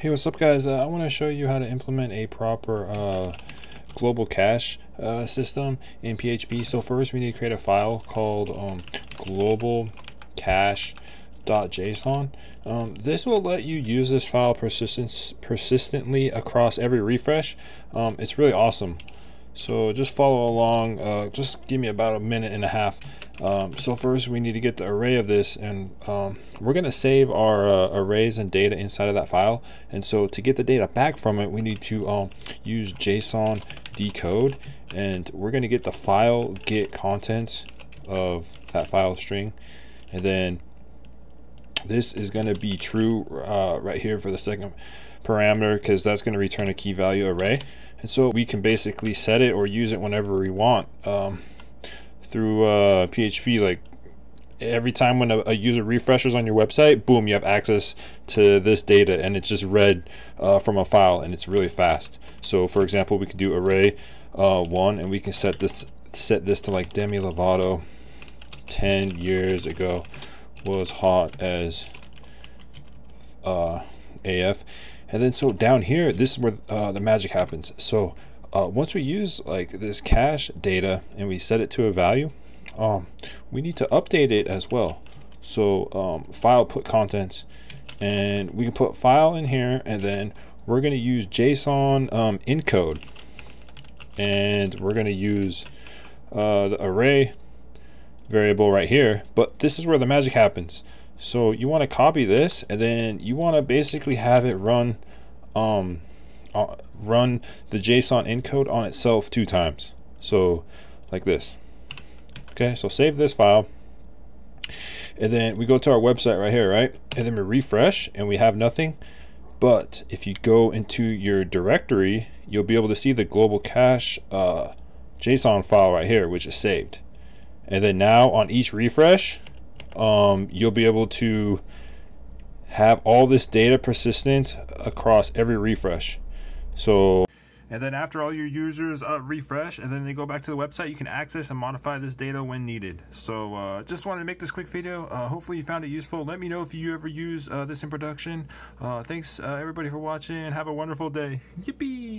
Hey, what's up guys? Uh, I want to show you how to implement a proper uh, global cache uh, system in PHP. So first we need to create a file called um, global cache.json. Um, this will let you use this file persistence, persistently across every refresh. Um, it's really awesome. So just follow along, uh, just give me about a minute and a half. Um, so first we need to get the array of this and um, we're going to save our uh, arrays and data inside of that file. And so to get the data back from it, we need to um, use JSON decode and we're going to get the file get contents of that file string. And then this is going to be true uh, right here for the second parameter because that's going to return a key value array and so we can basically set it or use it whenever we want um, through uh, PHP like every time when a, a, user refreshes on your website boom you have access to this data and it's just read uh, from a file and it's really fast. So for example we could do array uh, 1 and we can set this set this to like Demi Lovato 10 years ago was hot as uh, AF and then so down here this is where uh, the magic happens. So uh, once we use like this cache data and we set it to a value um, we need to update it as well. So um, file put contents and we can put file in here and then we're going to use JSON um, encode. And we're going to use uh, the array variable right here but this is where the magic happens. So you want to copy this and then you want to basically have it run um, run the JSON encode on itself two times. So like this. Okay, so save this file. And then we go to our website right here, right? And then we refresh and we have nothing. But if you go into your directory, you'll be able to see the global cache uh, JSON file right here, which is saved. And then now on each refresh, um, you'll be able to have all this data persistent across every refresh. So and then after all your users uh, refresh and then they go back to the website, you can access and modify this data when needed. So uh, just wanted to make this quick video. Uh, hopefully you found it useful. Let me know if you ever use uh, this in production. Uh, thanks uh, everybody for watching. Have a wonderful day. Yippee!